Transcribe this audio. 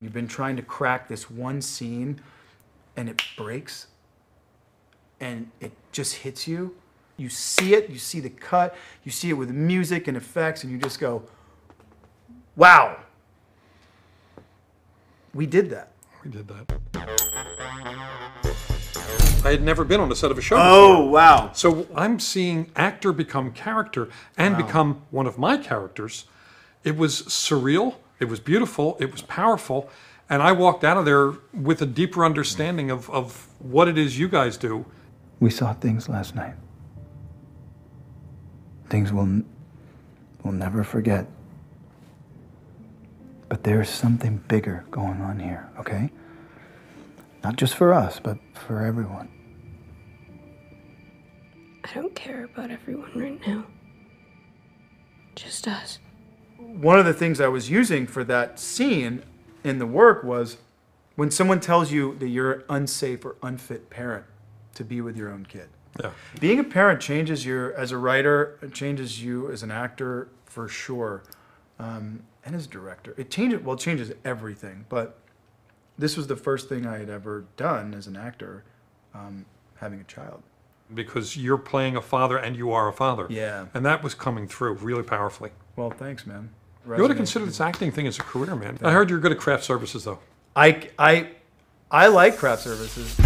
You've been trying to crack this one scene and it breaks and it just hits you. You see it, you see the cut, you see it with music and effects, and you just go, wow, we did that. We did that. I had never been on a set of a show Oh, before. wow. So I'm seeing actor become character and become one of my characters. It was surreal. It was beautiful. It was powerful. And I walked out of there with a deeper understanding of, of what it is you guys do. We saw things last night. Things we'll, we'll never forget. But there's something bigger going on here, okay? Not just for us, but for everyone. I don't care about everyone right now. Just us. One of the things I was using for that scene in the work was when someone tells you that you're an unsafe or unfit parent to be with your own kid. Yeah. Being a parent changes you as a writer, it changes you as an actor for sure, um, and as a director. It changes well, it changes everything. But this was the first thing I had ever done as an actor, um, having a child. Because you're playing a father and you are a father. Yeah. And that was coming through really powerfully. Well, thanks, man. You ought to consider this acting thing as a career, man. I heard you're good at craft services, though. I, I, I like craft services.